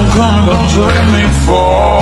I'm gonna let me fall.